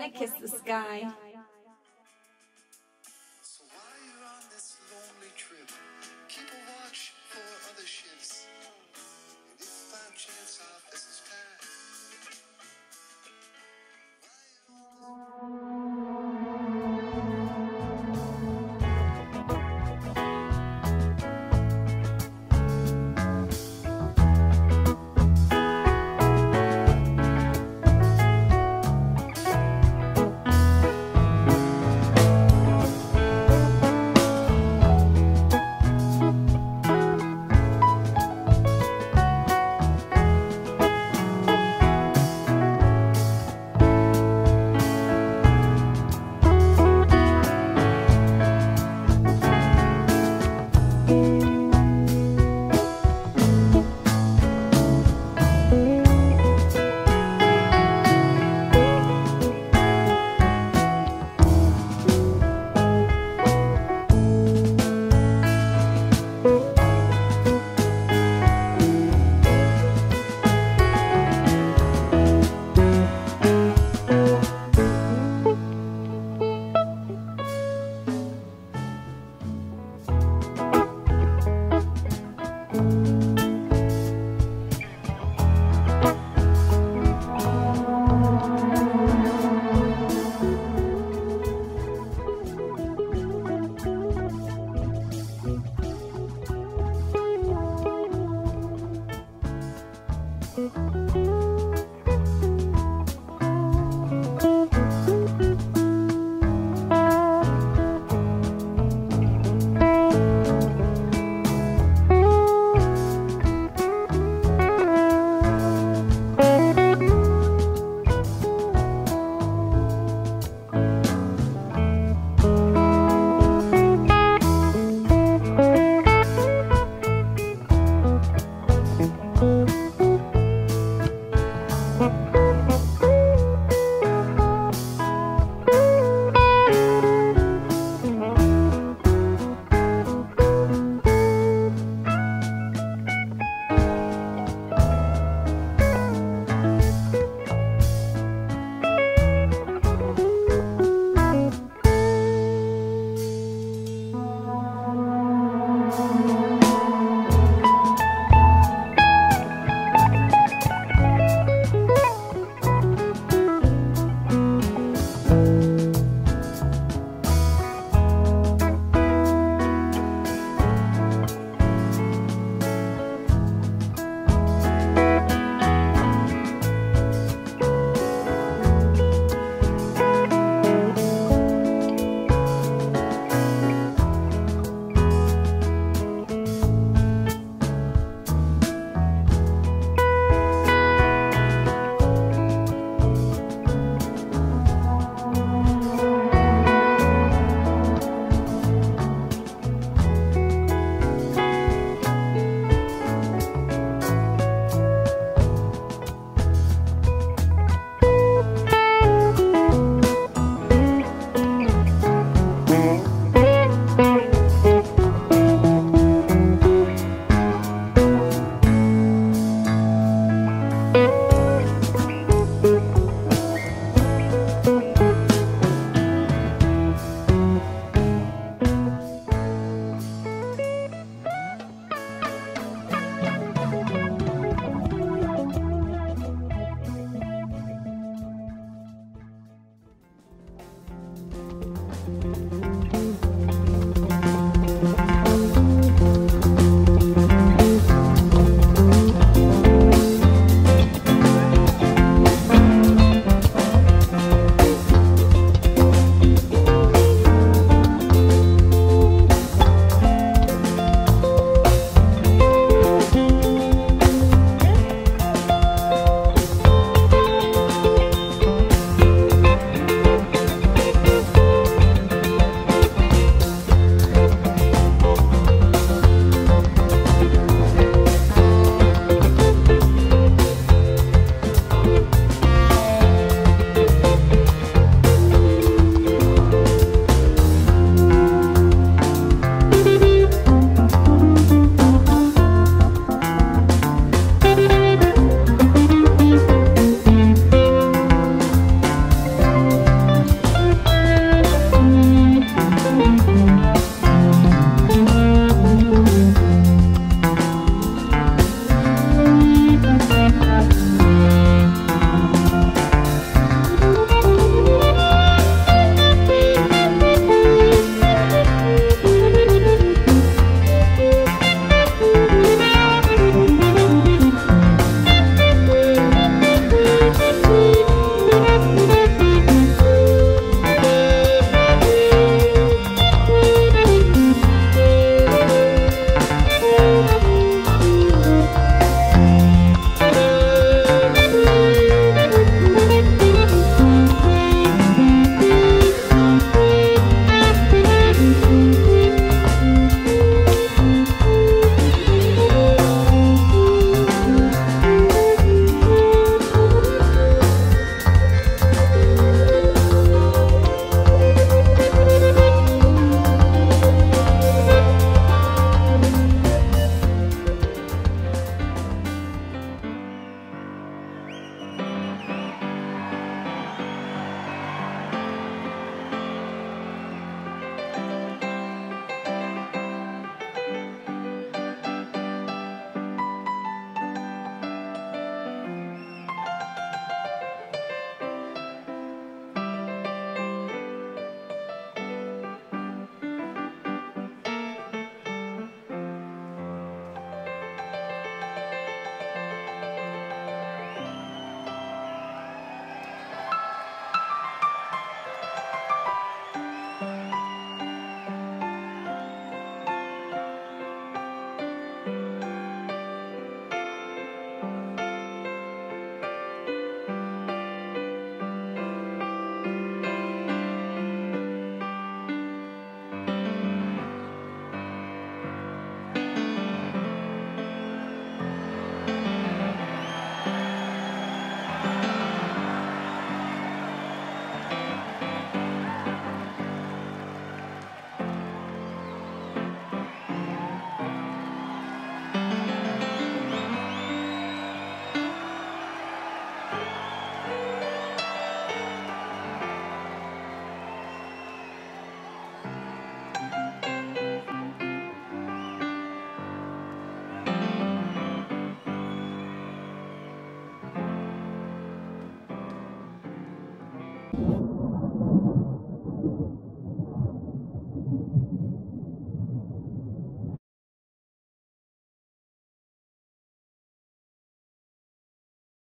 I wanna kiss the sky.